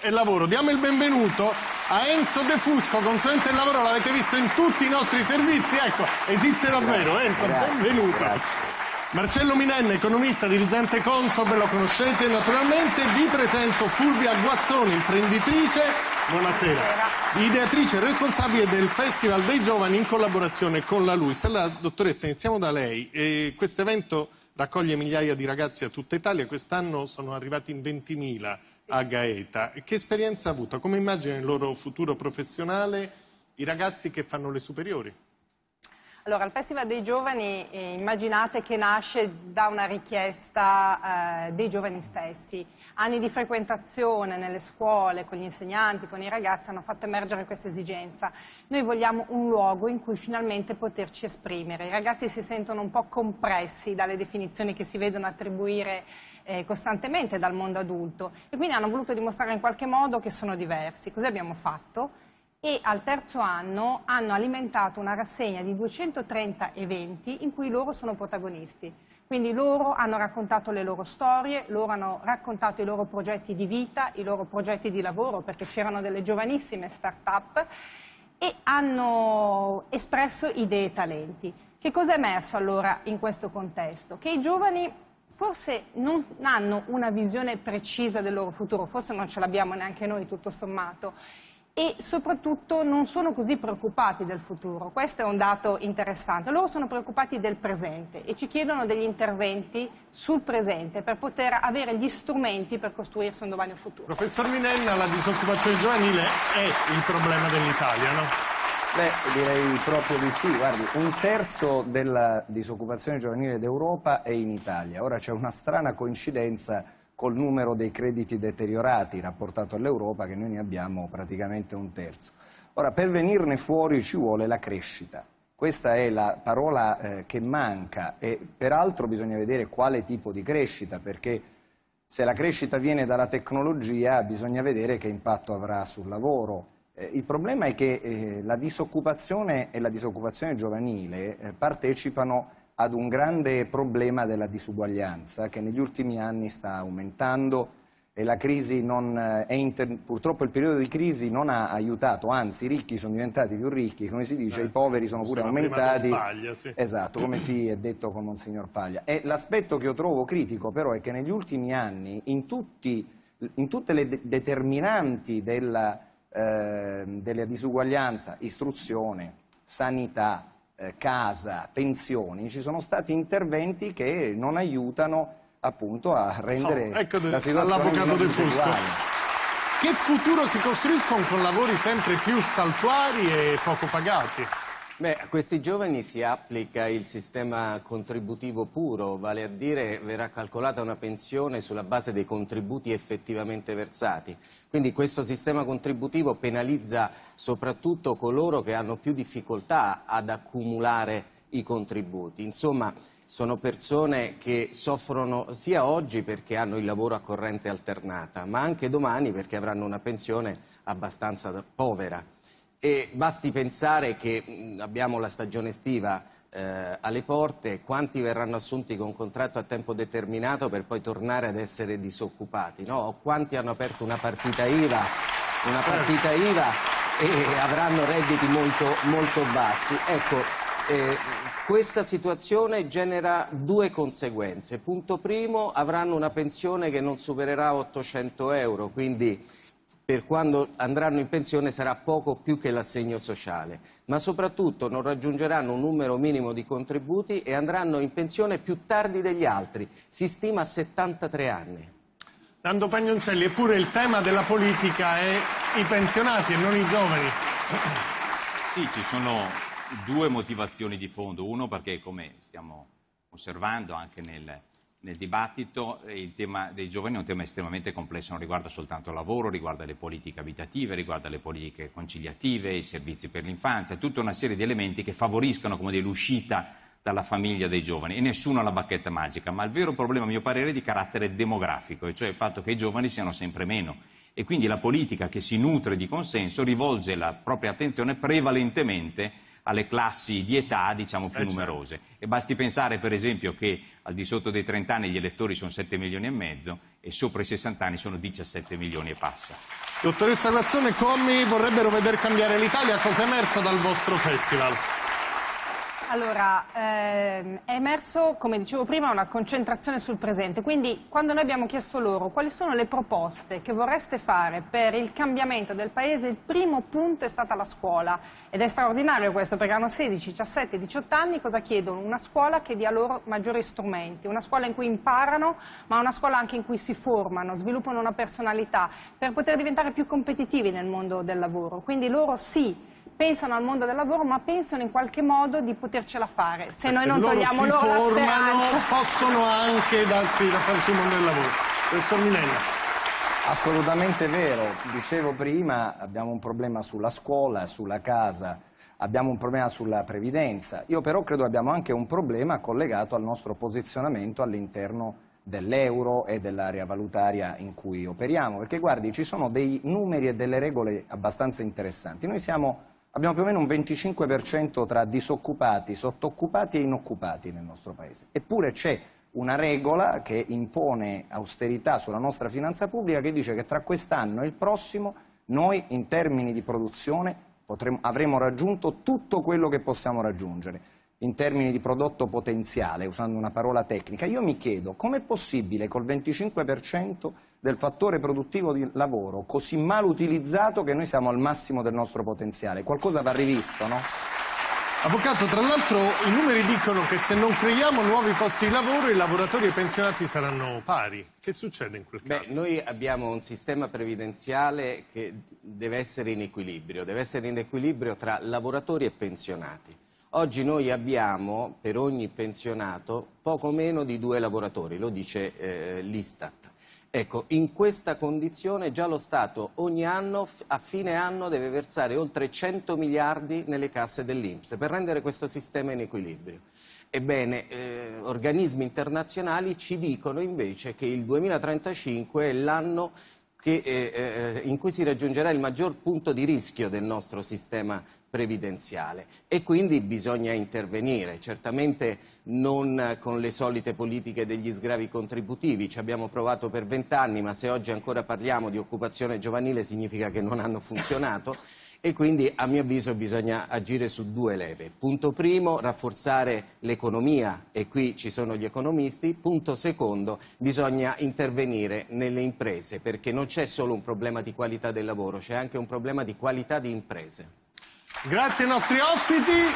e lavoro. Diamo il benvenuto a Enzo De Fusco, consulente del lavoro, l'avete visto in tutti i nostri servizi, ecco, esiste davvero, grazie, Enzo, grazie, benvenuto. Grazie. Marcello Minenna, economista, dirigente Consob, lo conoscete naturalmente. Vi presento Fulvia Guazzoni, imprenditrice, buonasera, ideatrice e responsabile del Festival dei Giovani in collaborazione con la LUIS. Allora, dottoressa, iniziamo da lei. Eh, questo evento raccoglie migliaia di ragazzi a tutta Italia, quest'anno sono arrivati in 20.000 a Gaeta. Che esperienza ha avuto? Come immagina il loro futuro professionale i ragazzi che fanno le superiori? Allora, il Festival dei Giovani, eh, immaginate che nasce da una richiesta eh, dei giovani stessi. Anni di frequentazione nelle scuole, con gli insegnanti, con i ragazzi, hanno fatto emergere questa esigenza. Noi vogliamo un luogo in cui finalmente poterci esprimere. I ragazzi si sentono un po' compressi dalle definizioni che si vedono attribuire eh, costantemente dal mondo adulto e quindi hanno voluto dimostrare in qualche modo che sono diversi. Cosa abbiamo fatto? E al terzo anno hanno alimentato una rassegna di 230 eventi in cui loro sono protagonisti. Quindi loro hanno raccontato le loro storie, loro hanno raccontato i loro progetti di vita, i loro progetti di lavoro, perché c'erano delle giovanissime start-up e hanno espresso idee e talenti. Che cosa è emerso allora in questo contesto? Che i giovani forse non hanno una visione precisa del loro futuro, forse non ce l'abbiamo neanche noi tutto sommato, e soprattutto non sono così preoccupati del futuro. Questo è un dato interessante. Loro sono preoccupati del presente e ci chiedono degli interventi sul presente per poter avere gli strumenti per costruirsi un domani futuro. Professor Minenna, la disoccupazione giovanile è il problema dell'Italia, no? Beh, direi proprio di sì. Guardi, un terzo della disoccupazione giovanile d'Europa è in Italia. Ora c'è una strana coincidenza col numero dei crediti deteriorati rapportato all'Europa, che noi ne abbiamo praticamente un terzo. Ora, per venirne fuori ci vuole la crescita. Questa è la parola eh, che manca e peraltro bisogna vedere quale tipo di crescita, perché se la crescita viene dalla tecnologia bisogna vedere che impatto avrà sul lavoro. Eh, il problema è che eh, la disoccupazione e la disoccupazione giovanile eh, partecipano ad un grande problema della disuguaglianza che negli ultimi anni sta aumentando e la crisi non eh, inter... purtroppo il periodo di crisi non ha aiutato, anzi i ricchi sono diventati più ricchi, come si dice, eh, i poveri sono pure aumentati. Paglia, sì. Esatto, come si è detto con Monsignor Paglia. E l'aspetto che io trovo critico però è che negli ultimi anni in, tutti, in tutte le de determinanti della, eh, della disuguaglianza, istruzione, sanità, eh, casa, pensioni, ci sono stati interventi che non aiutano appunto a rendere oh, ecco la situazione del Fusco. Che futuro si costruiscono con lavori sempre più saltuari e poco pagati? Beh, a questi giovani si applica il sistema contributivo puro, vale a dire verrà calcolata una pensione sulla base dei contributi effettivamente versati. Quindi questo sistema contributivo penalizza soprattutto coloro che hanno più difficoltà ad accumulare i contributi. Insomma, sono persone che soffrono sia oggi perché hanno il lavoro a corrente alternata, ma anche domani perché avranno una pensione abbastanza povera e basti pensare che mh, abbiamo la stagione estiva eh, alle porte, quanti verranno assunti con contratto a tempo determinato per poi tornare ad essere disoccupati, no? o quanti hanno aperto una partita IVA, una partita IVA e avranno redditi molto, molto bassi. Ecco, eh, questa situazione genera due conseguenze. Punto primo, avranno una pensione che non supererà 800 euro, quindi per quando andranno in pensione sarà poco più che l'assegno sociale, ma soprattutto non raggiungeranno un numero minimo di contributi e andranno in pensione più tardi degli altri, si stima a 73 anni. Nando Pagnoncelli, eppure il tema della politica è i pensionati e non i giovani. Sì, ci sono due motivazioni di fondo. Uno perché, come stiamo osservando anche nel, nel dibattito eh, il tema dei giovani è un tema estremamente complesso, non riguarda soltanto il lavoro, riguarda le politiche abitative, riguarda le politiche conciliative, i servizi per l'infanzia, tutta una serie di elementi che favoriscono l'uscita dalla famiglia dei giovani. E nessuno ha la bacchetta magica, ma il vero problema a mio parere è di carattere demografico, cioè il fatto che i giovani siano sempre meno. E quindi la politica che si nutre di consenso rivolge la propria attenzione prevalentemente alle classi di età diciamo, più Eh, certo. numerose. E basti pensare per esempio che al di sotto dei 30 anni gli elettori sono 7 milioni e mezzo e sopra i 60 anni sono 17 milioni e passa. Dottoressa Guazzone, come vorrebbero veder cambiare l'Italia? Cosa è emerso dal vostro festival? Allora, ehm, è emerso, come dicevo prima, una concentrazione sul presente, quindi quando noi abbiamo chiesto loro quali sono le proposte che vorreste fare per il cambiamento del Paese, il primo punto è stata la scuola ed è straordinario questo perché hanno 16, 17, 18 anni, cosa chiedono? Una scuola che dia loro maggiori strumenti, una scuola in cui imparano, ma una scuola anche in cui si formano, sviluppano una personalità per poter diventare più competitivi nel mondo del lavoro. Quindi loro sì pensano al mondo del lavoro ma pensano in qualche modo di potercela fare. Se noi non loro togliamo si loro la formano, speranza. possono anche darsi da farsi il mondo del lavoro. Professor Minella. Assolutamente vero, dicevo prima abbiamo un problema sulla scuola, sulla casa, abbiamo un problema sulla previdenza, io però credo abbiamo anche un problema collegato al nostro posizionamento all'interno dell'euro e dell'area valutaria in cui operiamo, perché guardi ci sono dei numeri e delle regole abbastanza interessanti, noi siamo, abbiamo più o meno un 25% tra disoccupati, sottoccupati e inoccupati nel nostro paese, eppure c'è una regola che impone austerità sulla nostra finanza pubblica che dice che tra quest'anno e il prossimo noi in termini di produzione potremo- avremo raggiunto tutto quello che possiamo raggiungere in termini di prodotto potenziale, usando una parola tecnica. Io mi chiedo com'è possibile col 25% del fattore produttivo di lavoro così mal utilizzato che noi siamo al massimo del nostro potenziale. Qualcosa va rivisto, no? Avvocato, tra l'altro i numeri dicono che se non creiamo nuovi posti di lavoro i lavoratori e i pensionati saranno pari. Che succede in quel Beh, caso? noi abbiamo un sistema previdenziale che deve essere in equilibrio, deve essere in equilibrio tra lavoratori e pensionati. Oggi noi abbiamo per ogni pensionato poco meno di due lavoratori, lo dice eh, l'Istat. Ecco, in questa condizione già lo Stato ogni anno, a fine anno, deve versare oltre 100 miliardi nelle casse dell'Inps per rendere questo sistema in equilibrio. Ebbene, eh, organismi internazionali ci dicono invece che il 2035 è l'anno che, eh, eh, in cui si raggiungerà il maggior punto di rischio del nostro sistema previdenziale e quindi bisogna intervenire, certamente non con le solite politiche degli sgravi contributivi, ci abbiamo provato per vent'anni ma se oggi ancora parliamo di occupazione giovanile significa che non hanno funzionato e quindi a mio avviso bisogna agire su due leve. Punto primo, rafforzare l'economia e qui ci sono gli economisti. Punto secondo, bisogna intervenire nelle imprese perché non c'è solo un problema di qualità del lavoro, c'è anche un problema di qualità di imprese. Grazie ai nostri ospiti.